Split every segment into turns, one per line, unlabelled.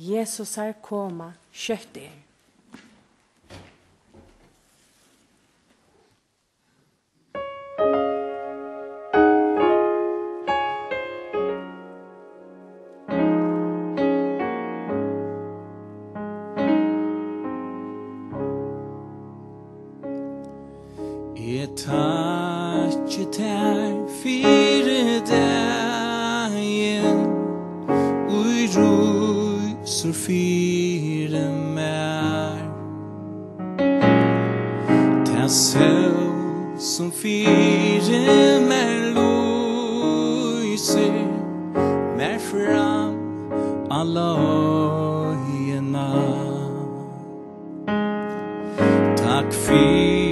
Jesus er koma kjøtt er.
Jeg tar ikke til coração som finge mer lyser mer fram alla öjena Tack för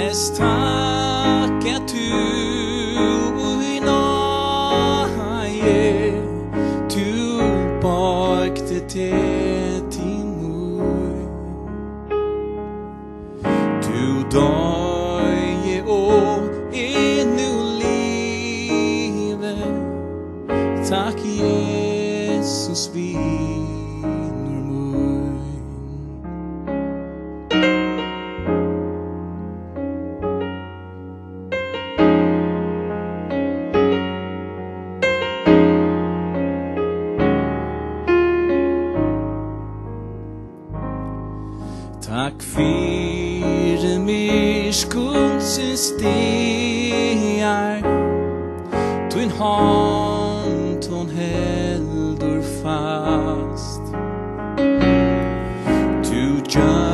Mest tacka tuinaje Tu bakte te timur Tu doje o enu live Tack Jesus vid Takk fyrir mig skuldsins Tuin hånd hon heldur fast. Tu just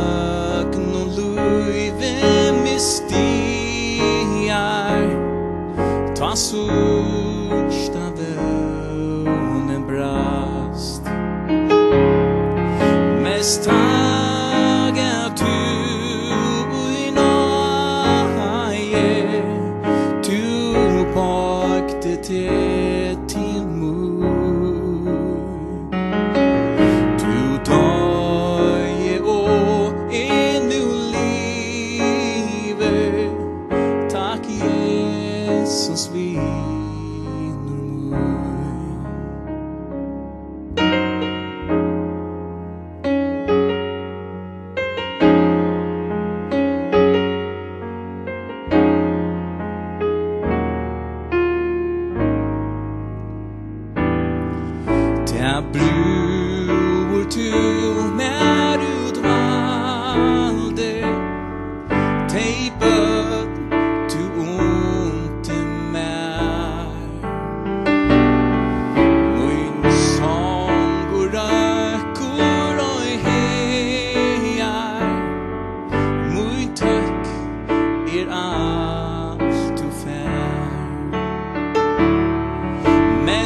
Jesus vinur Der Ta brúur til meg.